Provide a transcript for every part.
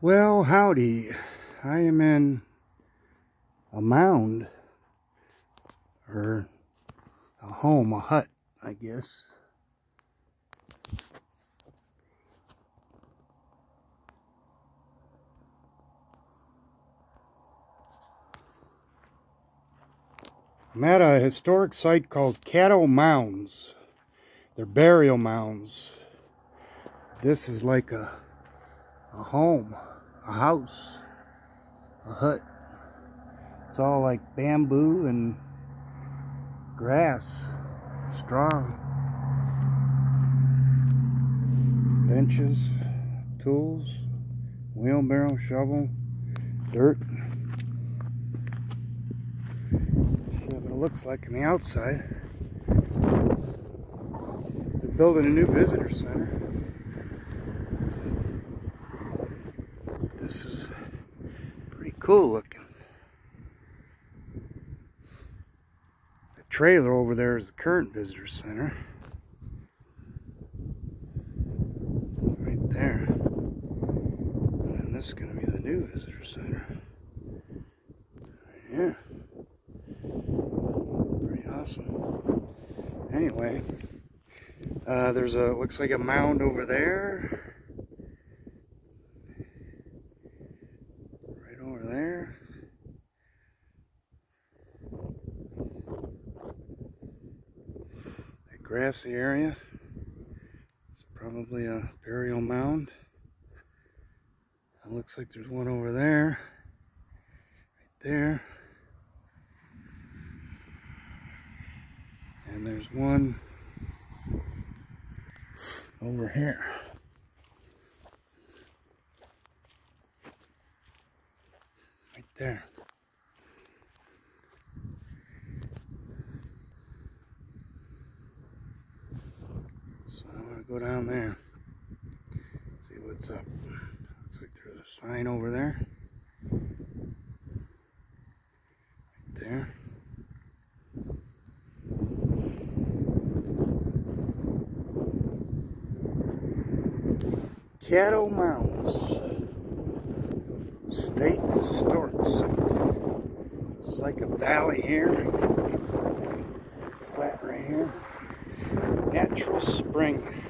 Well, howdy. I am in a mound, or a home, a hut, I guess. I'm at a historic site called Caddo Mounds. They're burial mounds. This is like a, a home a house, a hut. It's all like bamboo and grass, straw, benches, tools, wheelbarrow, shovel, dirt. What it looks like on the outside. They're building a new visitor center. This is pretty cool looking. The trailer over there is the current visitor center. Right there. And then this is going to be the new visitor center. Yeah. Pretty awesome. Anyway, uh, there's a, looks like a mound over there. Grassy area. It's probably a burial mound. It looks like there's one over there. Right there. And there's one over here. Right there. Go down there. See what's up. Looks like there's a sign over there. Right there. Caddo Mounds State Historic Site. It's like a valley here. Flat right here. Natural spring.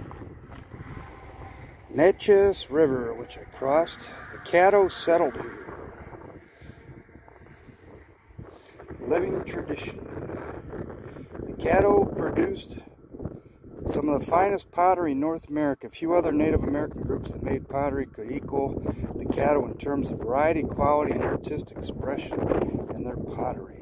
Neches River, which I crossed. The Caddo settled here. Living tradition. The Caddo produced some of the finest pottery in North America. A few other Native American groups that made pottery could equal the Caddo in terms of variety, quality, and artistic expression in their pottery.